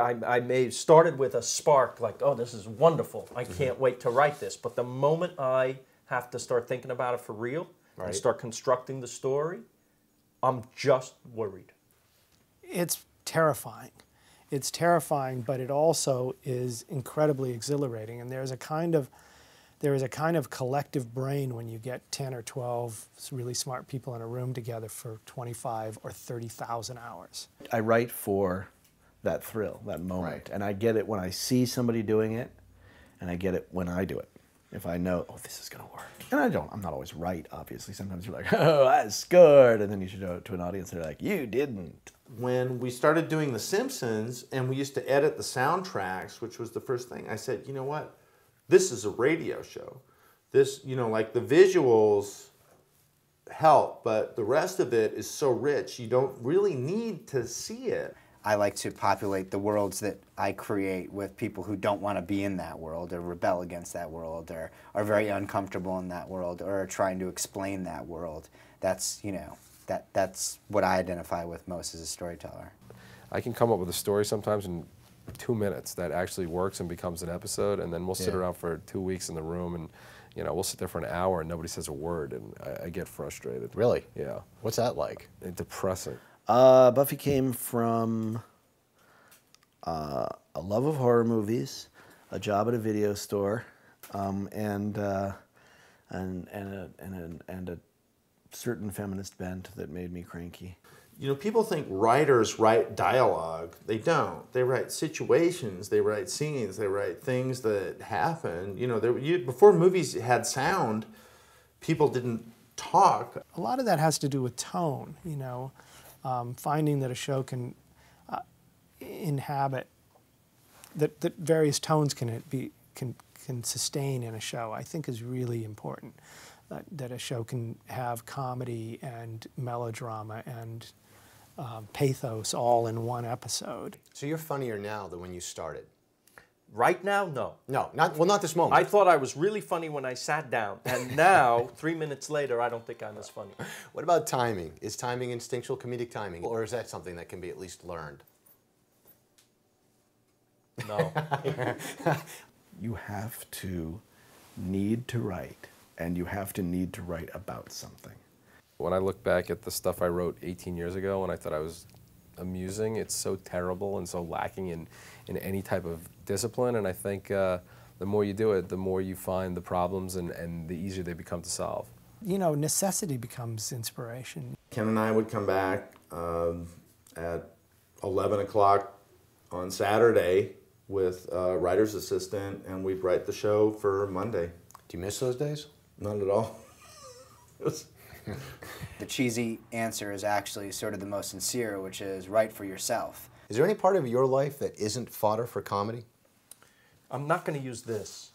I, I may started with a spark like, oh, this is wonderful. I Mm-hmm. can't wait to write this. But the moment I have to start thinking about it for real Right. and start constructing the story, I'm just worried. it's terrifying. It's terrifying, but it also is incredibly exhilarating. And there's a kind of there is a kind of collective brain when you get 10 or 12 really smart people in a room together for 25 or 30,000 hours. I write for that thrill, that moment. Right. And I get it when I see somebody doing it, and I get it when I do it. If I know, oh, this is going to work. And I don't, I'm not always right, obviously. Sometimes you're like, oh, I scored. And then you should show it to an audience, and they're like, you didn't. when we started doing The Simpsons and we used to edit the soundtracks, which was the first thing, I said, you know what? This is a radio show. This, you know, like the visuals help, but the rest of it is so rich, you don't really need to see it. I like to populate the worlds that I create with people who don't want to be in that world or rebel against that world or are very uncomfortable in that world or are trying to explain that world. That's, you know, that, that's what I identify with most as a storyteller. I can come up with a story sometimes in two minutes that actually works and becomes an episode, and then we'll sit Yeah. around for two weeks in the room, and you know we'll sit there for an hour and nobody says a word, and I, I get frustrated. Really? Yeah. What's that like? Depressing. Uh, Buffy came from uh, a love of horror movies, a job at a video store, um, and, uh, and, and, a, and, a, and a certain feminist bent that made me cranky. You know, people think writers write dialogue. They don't. They write situations. They write scenes. They write things that happen. You know, there, you, before movies had sound, people didn't talk. A lot of that has to do with tone, you know, um, finding that a show can uh, inhabit, that, that various tones can be can, can sustain in a show, I think is really important. That, that a show can have comedy and melodrama and um, pathos all in one episode. So you're funnier now than when you started. Right now, no. No, not well, not this moment. I thought I was really funny when I sat down, and now, three minutes later, I don't think I'm as funny. What about timing? Is timing instinctual comedic timing, or is that something that can be at least learned? No. You have to need to write, and you have to need to write about something. When I look back at the stuff I wrote 18 years ago when I thought I was amusing, it's so terrible and so lacking in, in any type of discipline. And I think uh, the more you do it, the more you find the problems and, and the easier they become to solve. You know, necessity becomes inspiration. Ken and I would come back um, at 11 o'clock on Saturday with a writer's assistant, and we'd write the show for Monday. Do you miss those days? Not at all. It was- The cheesy answer is actually sort of the most sincere, which is write for yourself. Is there any part of your life that isn't fodder for comedy? I'm not going to use this.